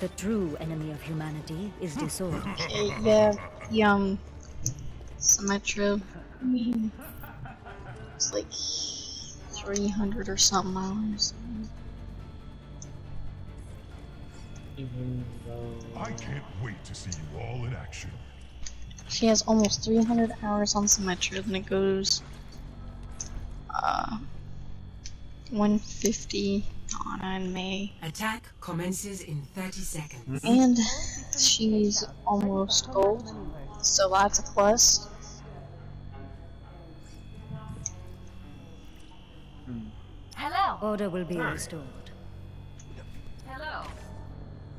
The true enemy of humanity is disorder. Okay, yeah, the, um, Symmetra, it's like 300 or something hours. Even though. I can't wait to see you all in action. She has almost 300 hours on Symmetra, then it goes, uh, 150 on in May. Attack commences in 30 seconds. And she's almost gold, so that's a plus. Hello. Order will be restored. Hello.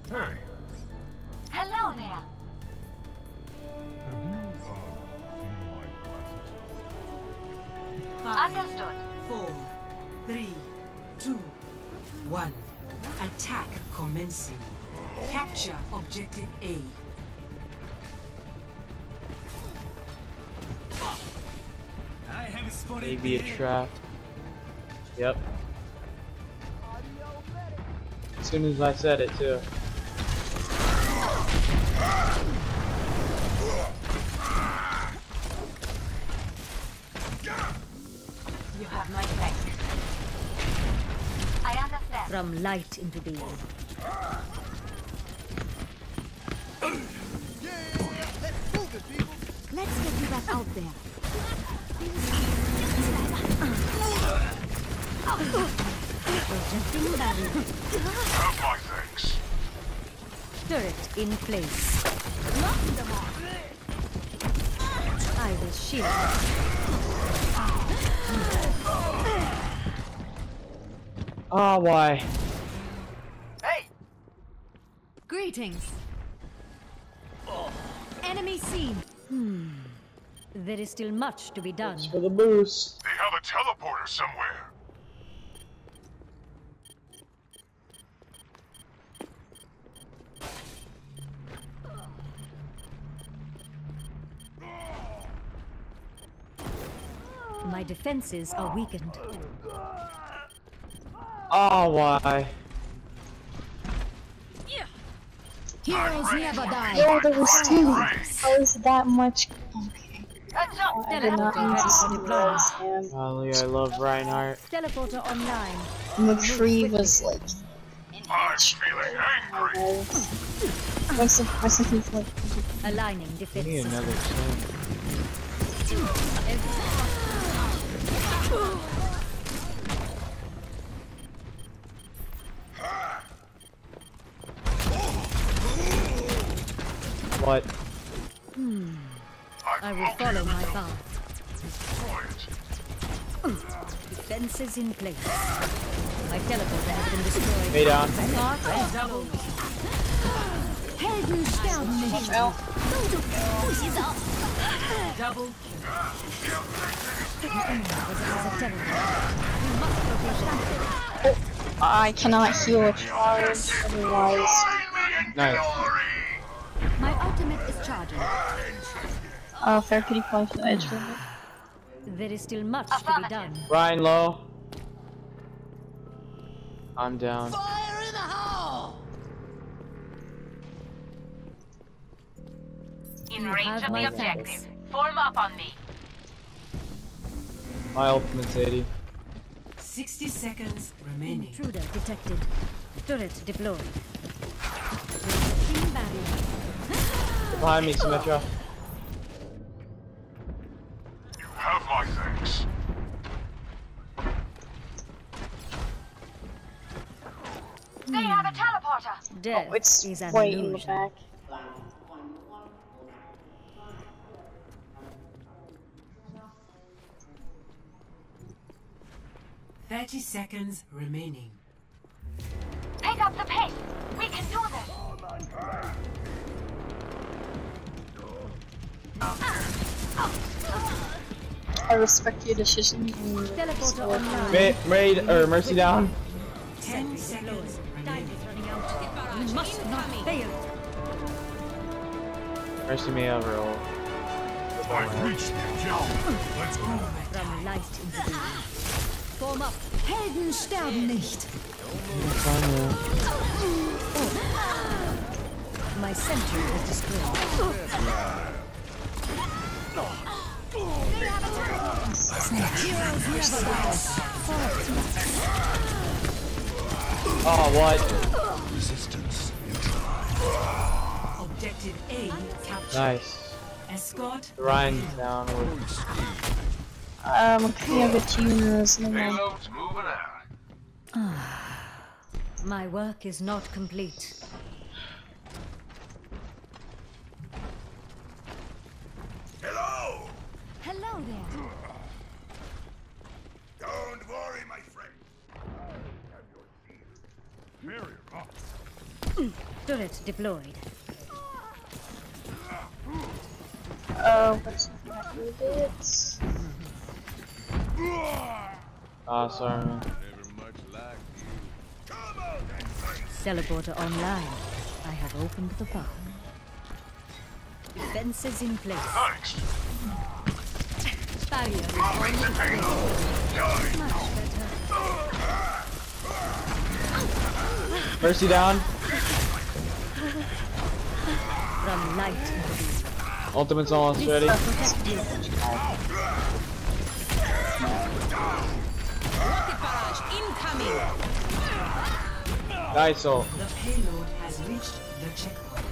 Hey, Hello there. have you, seen my glasses? Five, Understood. four, three, 1. Attack commencing. Capture objective A. Maybe a trap. Yep. As soon as I said it too. Understand. Light into being. Let's get you back out there. Have my thanks. Turret in place. I will shield. Ah, why? Hey! Greetings. Enemy seen. Hmm. There is still much to be done. For the boost. They have a teleporter somewhere. My defenses are weakened. Ah, why? Heroes never die. Yo, there was two! How is that much? Okay. Adopt I did not Teleporter need to ready see for Golly, I love Reinhardt. Teleporter online. and McCree was like, I'm feeling angry. my stuff, my stuff is like, Aligning I defense need system. another swing. What? Hmm. I will follow my path. Defenses in place. My teleporter has been destroyed. Way down. Double. Helden sterben nicht. well, Double. As a teleporter. We must locate it. I cannot heal a charge, otherwise, Nice. My ultimate is charging. uh, fair kitty point for edge for. There is still much to be done. Rein low. I'm down. Fire In You range have of the objective. thanks. Form up on me. My ultimate's 80. 60 seconds remaining. Intruder detected. Turret deployed. Behind me, Symmetra. You have my thanks. They have a teleporter. Death Oh, it's is an right in the back. Thirty seconds remaining. Pick up the pace. We can do this. Oh, I respect your decision. and Teleporter online. Ma Raid, or Mercy down. Ten seconds Time remaining. is running out. We must not fail. Mercy may have her ult. I've reached the objective. Let's go. From light into being. Form up. Helden sterben nicht. It's on you. My sentry was destroyed. Heroes never die. Oh, what? Resistance. Objective A captured. Nice. Escort. Rein's down. We're Um, okay, I have two minutes. Never mind. Payloads moving out. My work is not complete. Hello! Hello there. Don't worry, my friend. I have your shield. Barrier up. Turret deployed. Uh, what's the bits? Ah, sorry, man. Never much like you. Come on, then, friend. Teleporter online. I have opened the path. Defenses in place. Thanks. Barrier is the payload. Much better. Mercy down. Run light. Ultimate's almost ready. Protect. Nice ult. The payload has reached the checkpoint.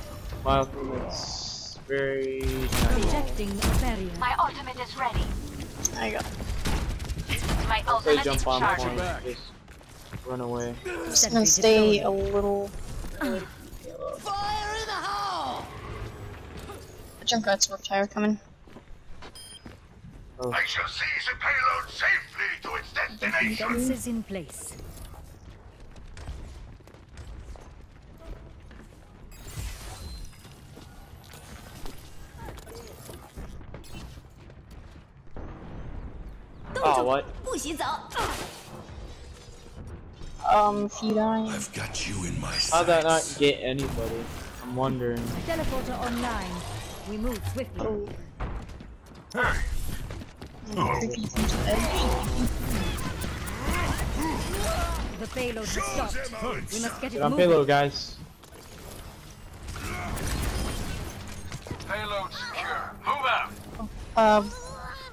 My ultimate's very nice. Projecting barrier. My ultimate is ready. I got. My ultimate is jump on charging. point. Just run away. Just gonna stay a little. Fire in the hole! Junkrat's warp tower coming. Oh, I shall seize the payload safely to its destination. Defenses in place. oh what? Um, if you die, I've got you in my How'd that not get anybody? I'm wondering. Teleporter online. We move swiftly. oh, Hey, creepy things with edge. The payload has stopped. We must get it on moving. payload, guys. payload secure. Move out. Um,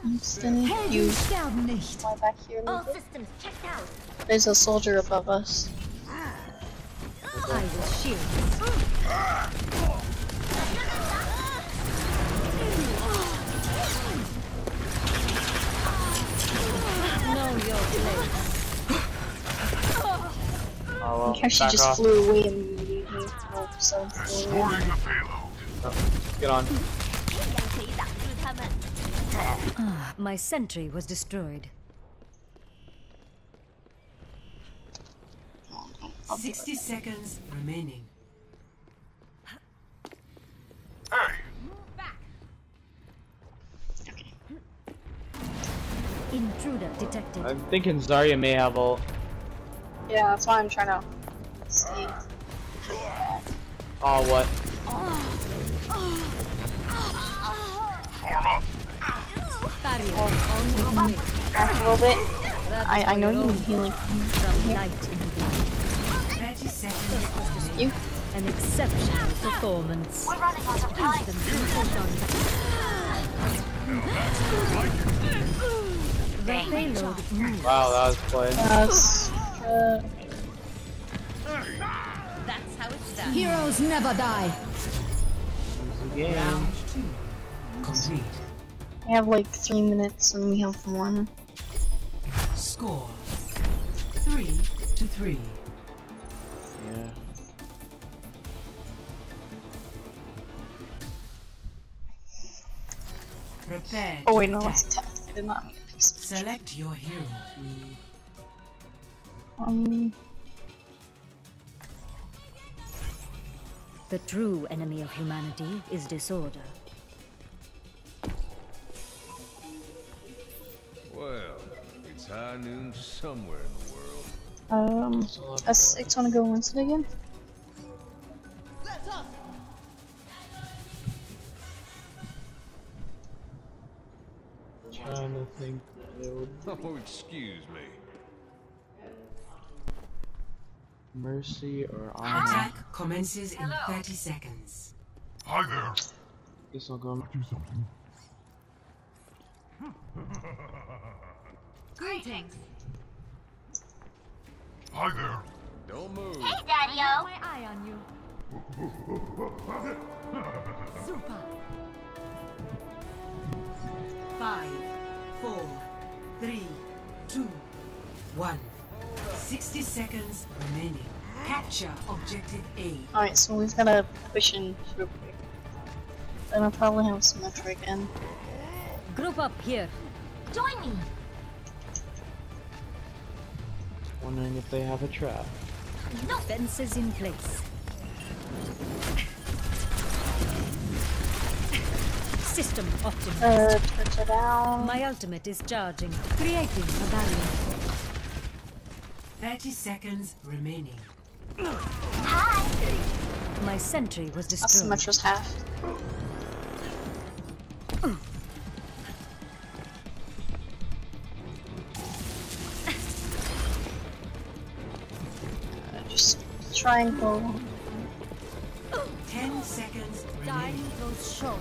Winston, you fly back here All systems checked out. There's a soldier above us. I will shield. Oh, well, she just off. flew away immediately. Oh, so Restoring the payload. Get on. My sentry was destroyed. 60 seconds remaining. Intruder detected. I'm thinking Zarya may have ult. Yeah, that's why I'm trying to see. Oh what? form up. Barrier on me. Back a little bit. I, I know you role. need healing. From light into Thirty seconds remaining. You? an exceptional performance. We're running out of time. The. Wow, that was play. Yes. Uh, Heroes never die. Game. Round two. Complete. we have like three minutes and we have one. Score. Three to three. Yeah. Prepare Oh to wait, no, attack. it's attack. I did not mean to piece. Select your hero. Um, The true enemy of humanity is disorder. Well, it's high noon somewhere in the world. um, S6 wanna go Winston again? Oh, excuse me. Mercy or honor? Attack commences in 30 seconds. Hi there. Guess I'll go. Do something. Greetings. Hi there. Don't move. Hey, Daddy-O. My eye on you. Super. Five, four, three, two, one. 60 seconds remaining. Capture objective A. Alright, so we've gotta push in real quick. Then I'll probably have Symmetra again. Group up here. Join me. Wondering if they have a trap. No Fences in place. System optimized. Uh, turns it down. My ultimate is charging, creating a barrier. 30 seconds remaining. Hi! My sentry was destroyed. That's destroyed. Symmetra's half. Uh, Just triangle. 10 seconds Time remaining. goes short,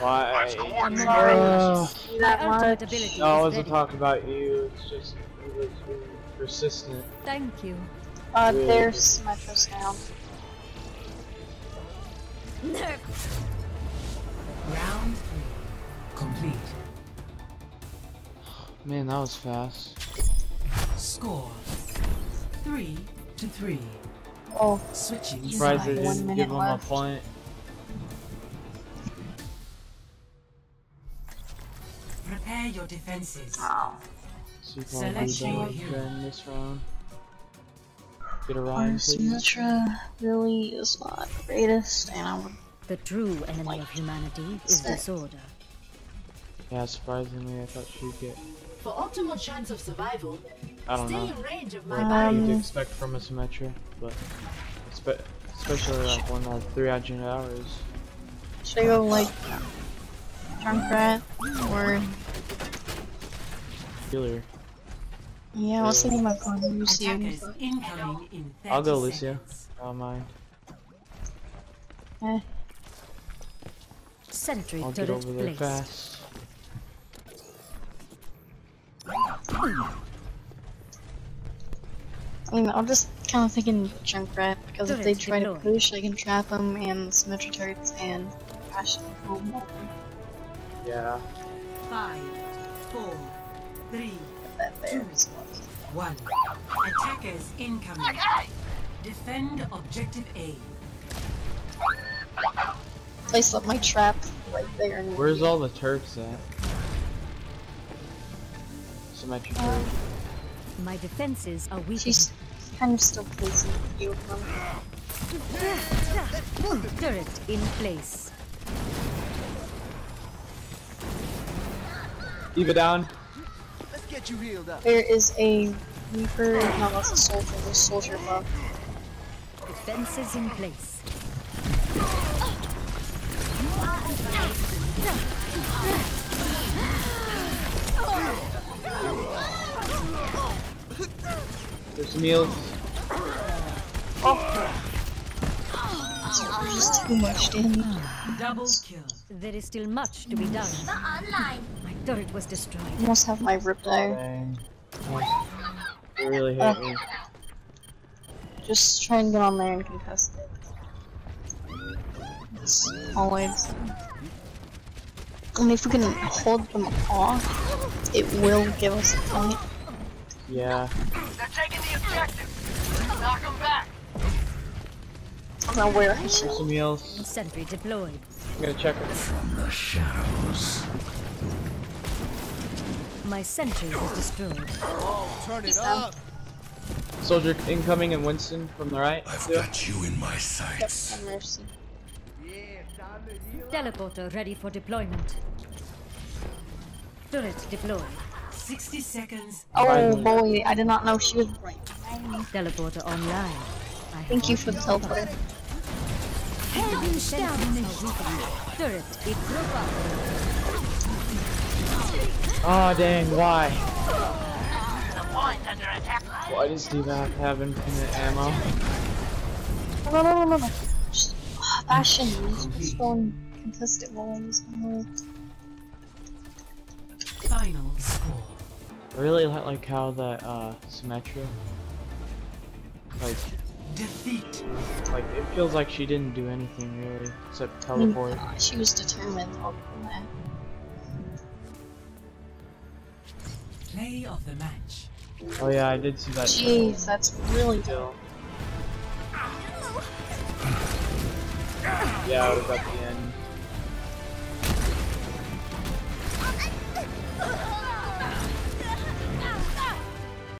Why? Let's coordinate. See that much. no, I wasn't ready. talking about you. It's just it was really persistent. Thank you. Uh, Really? there's Symmetra's down. Round 3. Complete. Man, that was fast. Score. 3 to 3. Oh, Switching He's Surprised like they didn't give him left. a point. Prepare your defenses. wow. See if Select I'll your do hero. this round. Get a Our Ryan, please. Symmetra really is not the greatest, and I would The true enemy of humanity is Sick. disorder. Yeah, surprisingly, I thought she'd get. For optimal chance of survival, I don't stay know. in range of my What body. you'd Um, expect from a Symmetra, but espe- especially like one that three hundred hours. should I go like Junkrat or Healer. yeah? I was thinking about going Lucio. Attackers incoming in 30 I'll go Lucio. seconds. I don't mind. Eh, Sentry I'll get turret over there fast. I mean, I'm just kind of thinking Junkrat because if they try to push, I can trap them and Symmetra turrets and passion home. Yeah. Five, four, three, That there. so- one. Attackers incoming. Defend objective A. Place up my trap right there. And Where's all the Turks at? Symmetra uh, turret. My defenses are weak. She's kind of still placing a few of them. Turret in place. D.Va down. There is a Reaper, no, that's a soldier, there's a soldier above. Defenses in place. There's some heals. Oh. There's too much damage. Double kill. There is still much to be done. Online. My turret was destroyed. I almost have my RIP-Tire. Dang. They really hit Uh. me. Just try and get on there and contest it. It's always. I mean, if we can hold them off, it will give us a point. Yeah. They're taking the objective. Knock them back. I don't know where I should. There's some heals. Sentry deployed. I'm gonna check it. The shadows. My sentry was destroyed. He's down. Soldier incoming and Winston from the right. I've Yeah. got you in my Yep, sights. Mercy. Teleporter ready for deployment. Turret deployed. 60 seconds. Oh Finally. boy, I did not know she was right. Teleporter online. I Thank you for the teleporter. Turret it broke up. Oh dang, why? Why does Steve have, have infinite ammo? No, no, no, no, no. Just, Bastion, just going contested walls. Final score. I really like how the uh Symmetra like Defeat. like it feels like she didn't do anything really except teleport. uh, she was determined. I'll that. Play of the match. Oh yeah, I did see that. Jeez, that's really Still. Yeah, it was at the